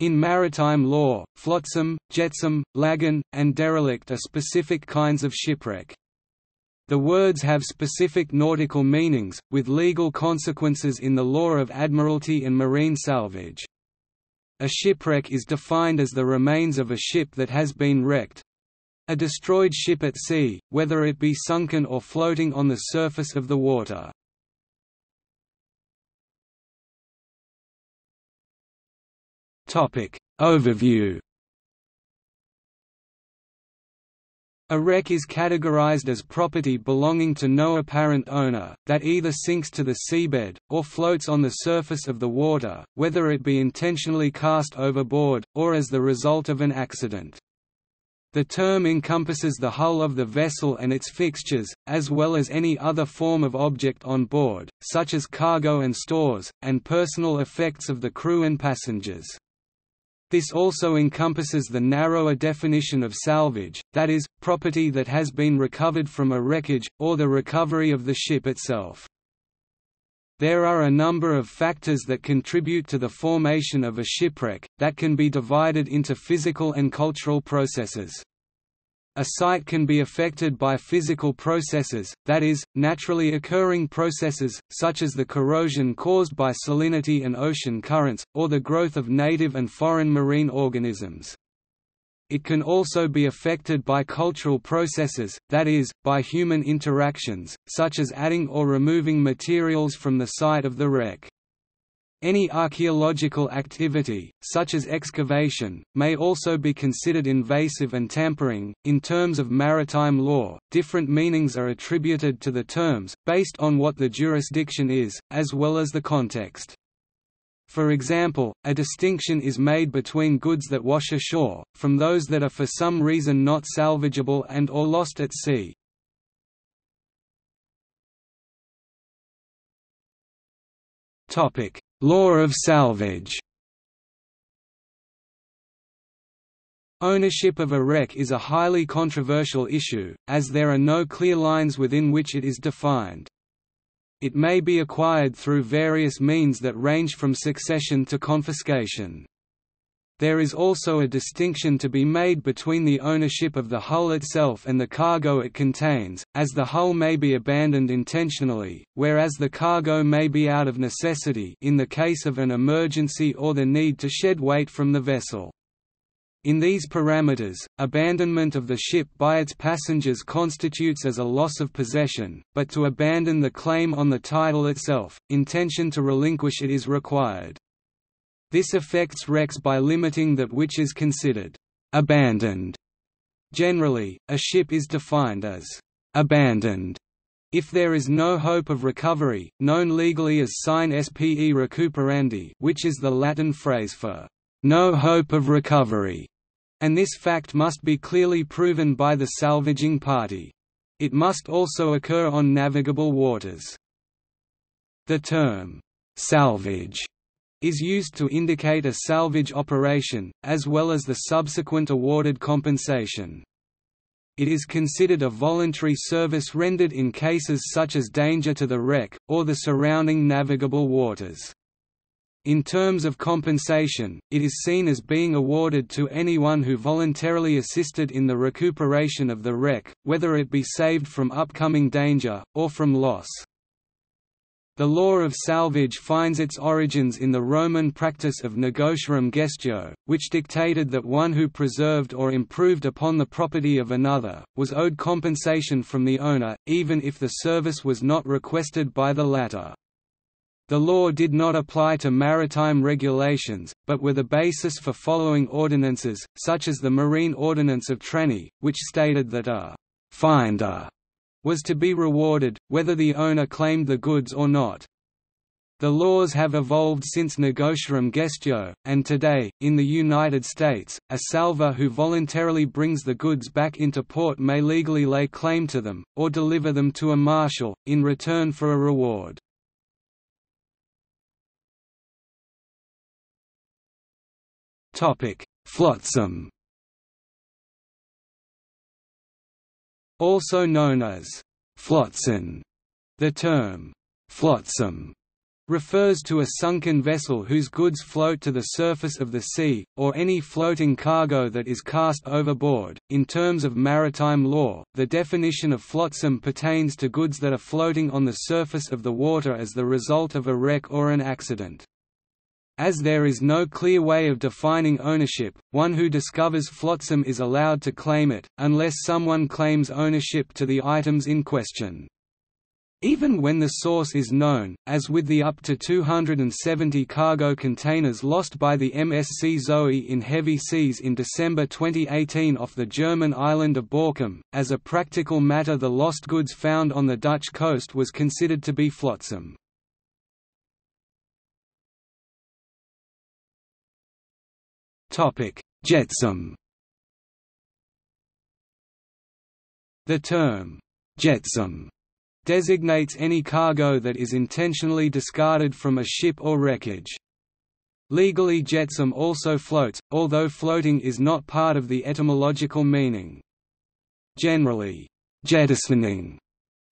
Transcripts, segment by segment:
In maritime law, flotsam, jetsam, lagan, and derelict are specific kinds of shipwreck. The words have specific nautical meanings, with legal consequences in the law of admiralty and marine salvage. A shipwreck is defined as the remains of a ship that has been wrecked, a destroyed ship at sea, whether it be sunken or floating on the surface of the water. Overview A wreck is categorized as property belonging to no apparent owner, that either sinks to the seabed, or floats on the surface of the water, whether it be intentionally cast overboard, or as the result of an accident. The term encompasses the hull of the vessel and its fixtures, as well as any other form of object on board, such as cargo and stores, and personal effects of the crew and passengers. This also encompasses the narrower definition of salvage, that is, property that has been recovered from a wreckage, or the recovery of the ship itself. There are a number of factors that contribute to the formation of a shipwreck, that can be divided into physical and cultural processes. A site can be affected by physical processes, that is, naturally occurring processes, such as the corrosion caused by salinity and ocean currents, or the growth of native and foreign marine organisms. It can also be affected by cultural processes, that is, by human interactions, such as adding or removing materials from the site of the wreck. Any archaeological activity, such as excavation, may also be considered invasive and tampering. In terms of maritime law, different meanings are attributed to the terms, based on what the jurisdiction is, as well as the context. For example, a distinction is made between goods that wash ashore, from those that are for some reason not salvageable and or lost at sea. Law of salvage Ownership of a wreck is a highly controversial issue, as there are no clear lines within which it is defined. It may be acquired through various means that range from succession to confiscation. There is also a distinction to be made between the ownership of the hull itself and the cargo it contains, as the hull may be abandoned intentionally, whereas the cargo may be out of necessity in the case of an emergency or the need to shed weight from the vessel. In these parameters, abandonment of the ship by its passengers constitutes as a loss of possession, but to abandon the claim on the title itself, intention to relinquish it is required. This affects wrecks by limiting that which is considered abandoned. Generally, a ship is defined as abandoned if there is no hope of recovery, known legally as sine spe recuperandi which is the Latin phrase for no hope of recovery, and this fact must be clearly proven by the salvaging party. It must also occur on navigable waters. The term, salvage, is used to indicate a salvage operation, as well as the subsequent awarded compensation. It is considered a voluntary service rendered in cases such as danger to the wreck, or the surrounding navigable waters. In terms of compensation, it is seen as being awarded to anyone who voluntarily assisted in the recuperation of the wreck, whether it be saved from upcoming danger, or from loss. The law of salvage finds its origins in the Roman practice of negotiorum gestio, which dictated that one who preserved or improved upon the property of another, was owed compensation from the owner, even if the service was not requested by the latter. The law did not apply to maritime regulations, but were the basis for following ordinances, such as the Marine Ordinance of Trani, which stated that a «finder» was to be rewarded, whether the owner claimed the goods or not. The laws have evolved since negotiorum gestio, and today, in the United States, a salvor who voluntarily brings the goods back into port may legally lay claim to them, or deliver them to a marshal, in return for a reward. Flotsam Also known as flotsam, the term flotsam refers to a sunken vessel whose goods float to the surface of the sea, or any floating cargo that is cast overboard. In terms of maritime law, the definition of flotsam pertains to goods that are floating on the surface of the water as the result of a wreck or an accident. As there is no clear way of defining ownership, one who discovers flotsam is allowed to claim it, unless someone claims ownership to the items in question. Even when the source is known, as with the up to 270 cargo containers lost by the MSC Zoe in heavy seas in December 2018 off the German island of Borkum, as a practical matter the lost goods found on the Dutch coast was considered to be flotsam. Jetsam The term, jetsam designates any cargo that is intentionally discarded from a ship or wreckage. Legally jetsam also floats, although floating is not part of the etymological meaning. Generally, jettisoning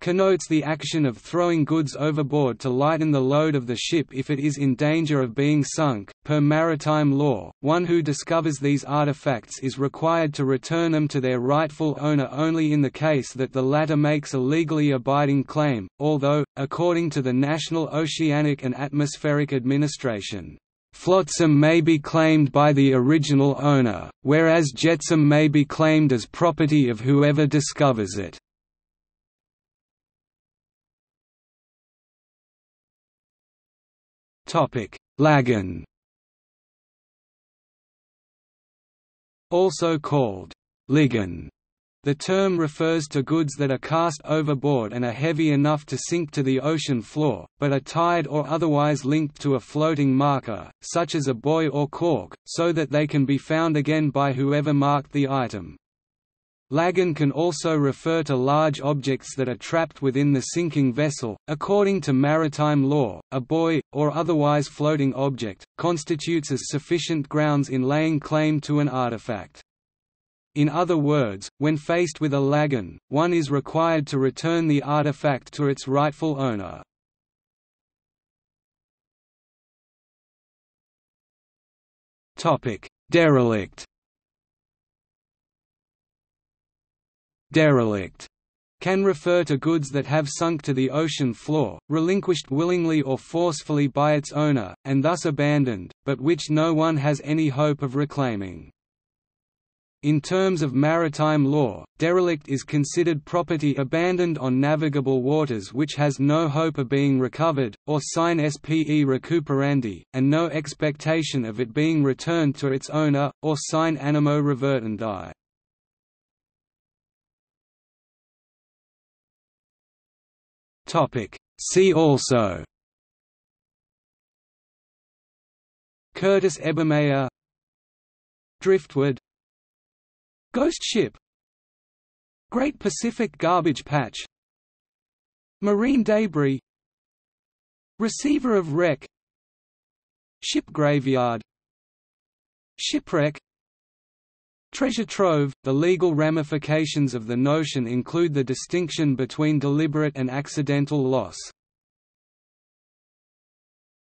connotes the action of throwing goods overboard to lighten the load of the ship if it is in danger of being sunk. Per maritime law, one who discovers these artifacts is required to return them to their rightful owner only in the case that the latter makes a legally abiding claim, although, according to the National Oceanic and Atmospheric Administration, Flotsam may be claimed by the original owner, whereas jetsam may be claimed as property of whoever discovers it. Topic: Lagan. Also called ligan. The term refers to goods that are cast overboard and are heavy enough to sink to the ocean floor, but are tied or otherwise linked to a floating marker, such as a buoy or cork, so that they can be found again by whoever marked the item. Lagan can also refer to large objects that are trapped within the sinking vessel. According to maritime law, a buoy, or otherwise floating object, constitutes as sufficient grounds in laying claim to an artifact. In other words, when faced with a lagan, one is required to return the artifact to its rightful owner. Derelict Derelict can refer to goods that have sunk to the ocean floor, relinquished willingly or forcefully by its owner, and thus abandoned, but which no one has any hope of reclaiming. In terms of maritime law, derelict is considered property abandoned on navigable waters which has no hope of being recovered, or sine spe recuperandi, and no expectation of it being returned to its owner, or sine animo revertendi. Topic. See also. Curtis Ebbesmeyer. Driftwood. Ghost ship. Great Pacific Garbage Patch. Marine debris. Receiver of wreck. Ship graveyard. Shipwreck Treasure trove – The legal ramifications of the notion include the distinction between deliberate and accidental loss.